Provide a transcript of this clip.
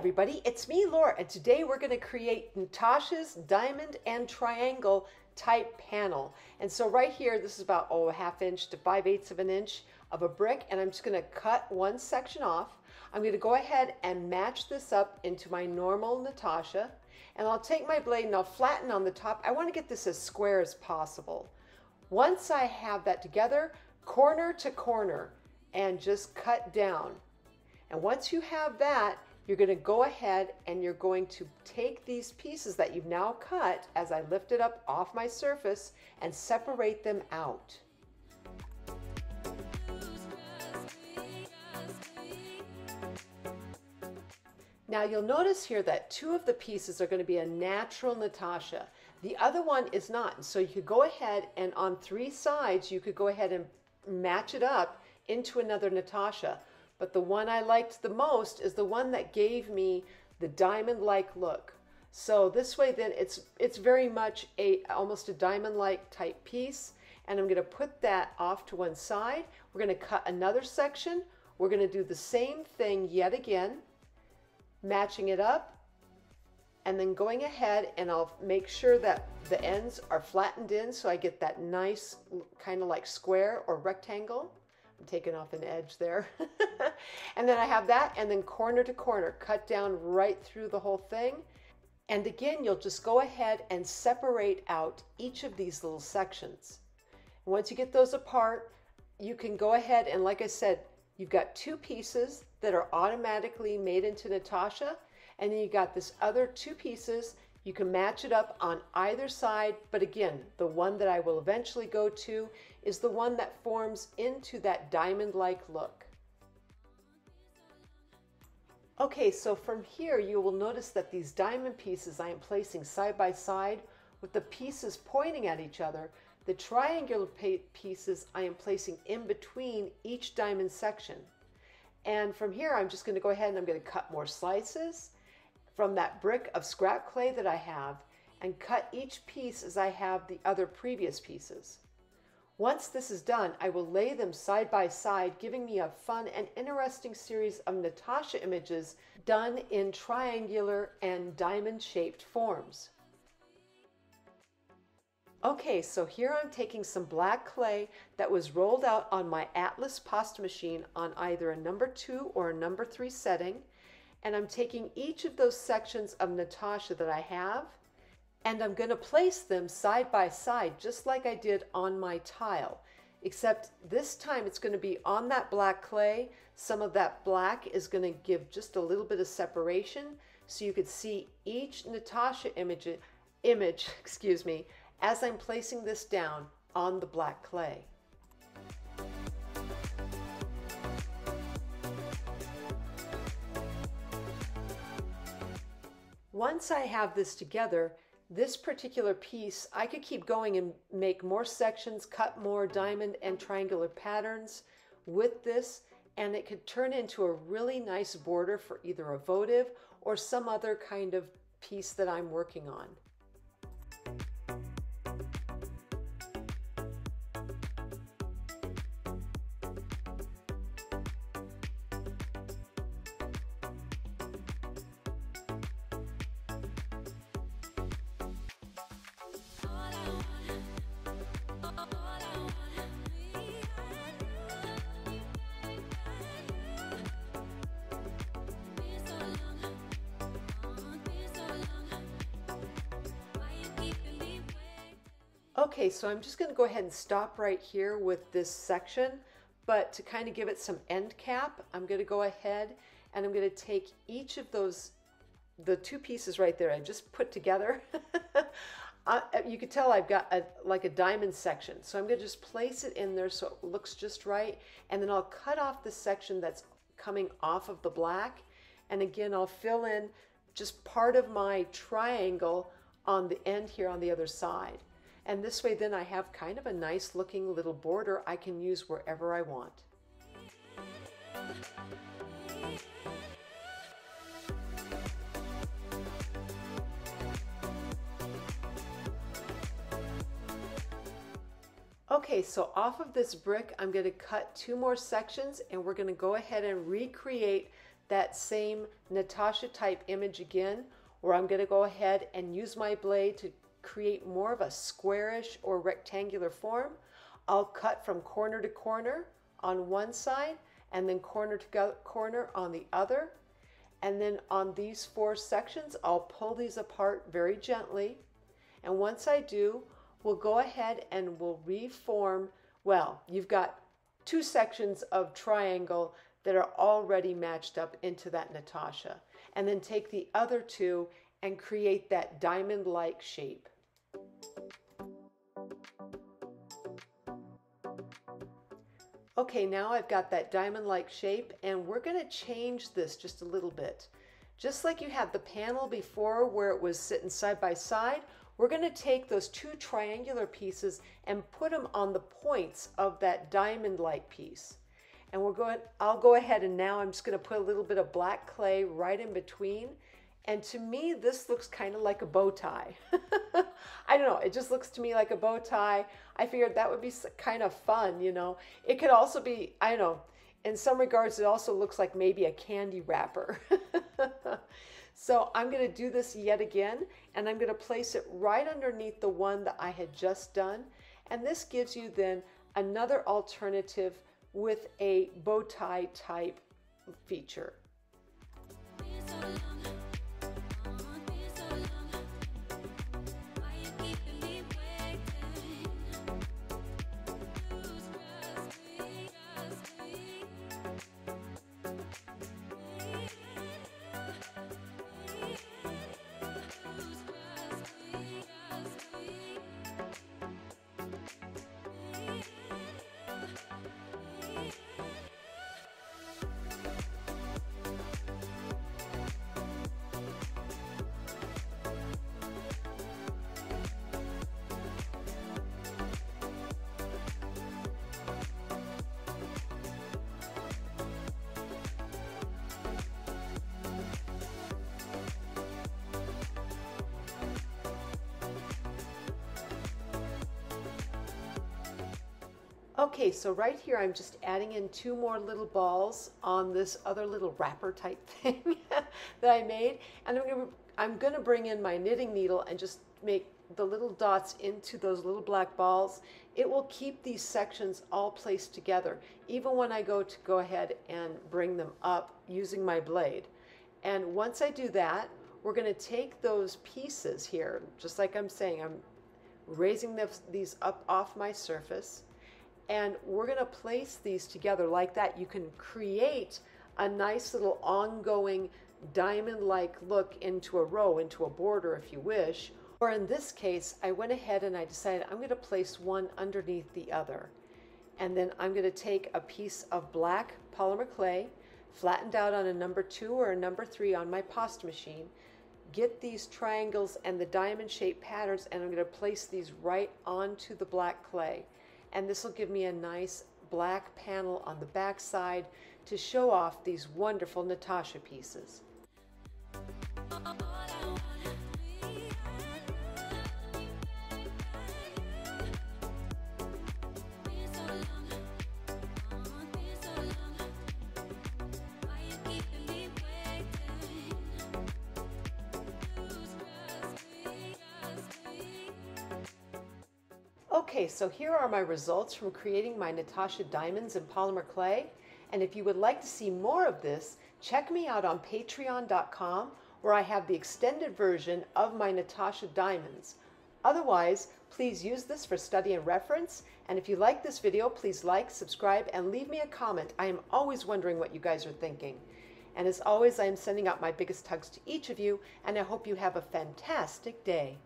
everybody, it's me Laura and today we're going to create Natasha's diamond and triangle type panel. And so right here, this is about oh, a half inch to 5 eighths of an inch of a brick and I'm just going to cut one section off. I'm going to go ahead and match this up into my normal Natasha and I'll take my blade and I'll flatten on the top. I want to get this as square as possible. Once I have that together, corner to corner and just cut down. And once you have that, you're going to go ahead and you're going to take these pieces that you've now cut as I lift it up off my surface and separate them out. Now you'll notice here that two of the pieces are going to be a natural Natasha. The other one is not. So you could go ahead and on three sides, you could go ahead and match it up into another Natasha. But the one I liked the most is the one that gave me the diamond-like look. So this way then it's it's very much a almost a diamond-like type piece. And I'm gonna put that off to one side. We're gonna cut another section. We're gonna do the same thing yet again, matching it up, and then going ahead and I'll make sure that the ends are flattened in so I get that nice kind of like square or rectangle. I'm taking off an edge there. and then I have that and then corner to corner, cut down right through the whole thing. And again, you'll just go ahead and separate out each of these little sections. Once you get those apart, you can go ahead and like I said, you've got two pieces that are automatically made into Natasha. And then you got this other two pieces you can match it up on either side, but again, the one that I will eventually go to is the one that forms into that diamond-like look. Okay, so from here you will notice that these diamond pieces I am placing side by side with the pieces pointing at each other. The triangular pieces I am placing in between each diamond section. And from here I'm just going to go ahead and I'm going to cut more slices from that brick of scrap clay that I have and cut each piece as I have the other previous pieces. Once this is done, I will lay them side by side, giving me a fun and interesting series of Natasha images done in triangular and diamond-shaped forms. Okay, so here I'm taking some black clay that was rolled out on my Atlas pasta machine on either a number two or a number three setting, and I'm taking each of those sections of Natasha that I have and I'm going to place them side by side just like I did on my tile. Except this time it's going to be on that black clay. Some of that black is going to give just a little bit of separation so you could see each Natasha image image excuse me as I'm placing this down on the black clay Once I have this together, this particular piece, I could keep going and make more sections, cut more diamond and triangular patterns with this, and it could turn into a really nice border for either a votive or some other kind of piece that I'm working on. Okay, so I'm just going to go ahead and stop right here with this section, but to kind of give it some end cap, I'm going to go ahead and I'm going to take each of those, the two pieces right there I just put together. uh, you can tell I've got a, like a diamond section, so I'm going to just place it in there so it looks just right, and then I'll cut off the section that's coming off of the black, and again I'll fill in just part of my triangle on the end here on the other side. And this way then I have kind of a nice looking little border I can use wherever I want. Okay, so off of this brick, I'm going to cut two more sections and we're going to go ahead and recreate that same Natasha type image again, where I'm going to go ahead and use my blade to create more of a squarish or rectangular form. I'll cut from corner to corner on one side and then corner to corner on the other. And then on these four sections, I'll pull these apart very gently. And once I do, we'll go ahead and we'll reform. Well, you've got two sections of triangle that are already matched up into that Natasha. And then take the other two and create that diamond-like shape. Okay, now I've got that diamond-like shape and we're gonna change this just a little bit. Just like you had the panel before where it was sitting side by side, we're gonna take those two triangular pieces and put them on the points of that diamond-like piece. And we're going, I'll go ahead and now I'm just gonna put a little bit of black clay right in between. And to me, this looks kind of like a bow tie. I don't know, it just looks to me like a bow tie. I figured that would be kind of fun, you know. It could also be, I don't know, in some regards, it also looks like maybe a candy wrapper. so I'm going to do this yet again, and I'm going to place it right underneath the one that I had just done. And this gives you then another alternative with a bow tie type feature. Okay, so right here I'm just adding in two more little balls on this other little wrapper type thing that I made. And I'm gonna, I'm gonna bring in my knitting needle and just make the little dots into those little black balls. It will keep these sections all placed together, even when I go to go ahead and bring them up using my blade. And once I do that, we're gonna take those pieces here, just like I'm saying, I'm raising these up off my surface and we're going to place these together like that. You can create a nice little ongoing diamond-like look into a row, into a border if you wish. Or in this case, I went ahead and I decided I'm going to place one underneath the other. And then I'm going to take a piece of black polymer clay, flattened out on a number two or a number three on my pasta machine, get these triangles and the diamond shaped patterns and I'm going to place these right onto the black clay and this will give me a nice black panel on the back side to show off these wonderful Natasha pieces. Okay, so here are my results from creating my Natasha diamonds in polymer clay. And if you would like to see more of this, check me out on patreon.com where I have the extended version of my Natasha diamonds. Otherwise, please use this for study and reference. And if you like this video, please like, subscribe, and leave me a comment. I am always wondering what you guys are thinking. And as always, I am sending out my biggest hugs to each of you, and I hope you have a fantastic day.